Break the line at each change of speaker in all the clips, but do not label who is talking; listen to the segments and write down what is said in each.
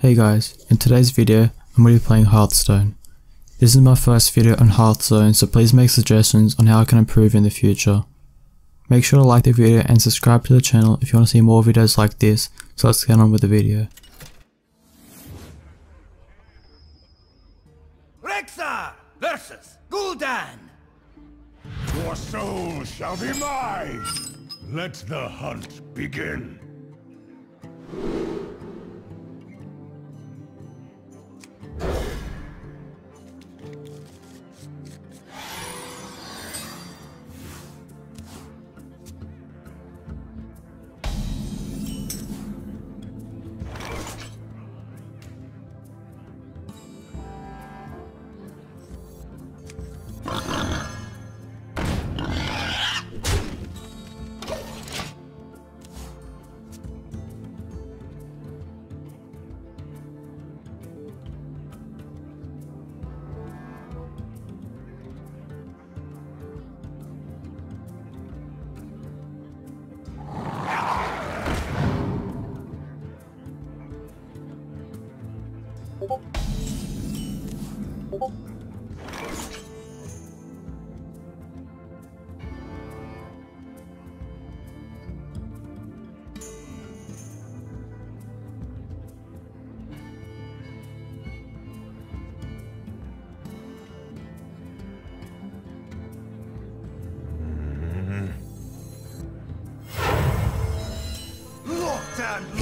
Hey guys, in today's video, I'm going to be playing Hearthstone. This is my first video on Hearthstone, so please make suggestions on how I can improve in the future. Make sure to like the video and subscribe to the channel if you want to see more videos like this, so let's get on with the video.
Rexxar versus Gul'dan.
Your soul shall be mine! Let the hunt begin!
Locked and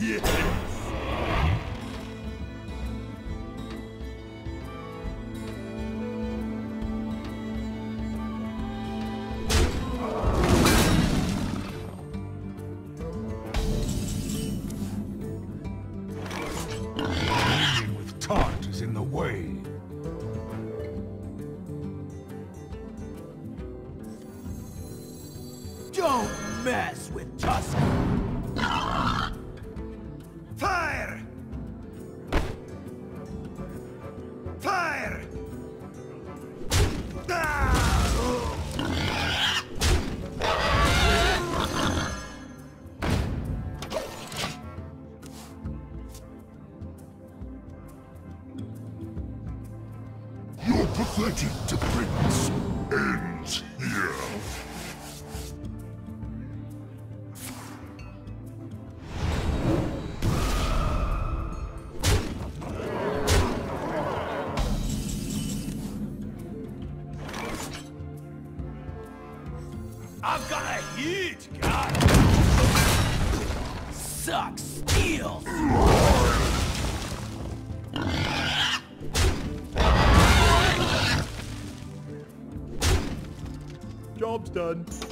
Yes! Leading with taunt is in the way. Job's done.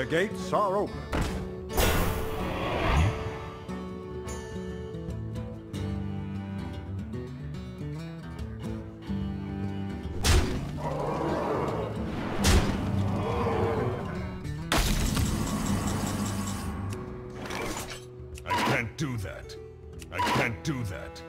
The gates are open.
I can't do that. I can't do that.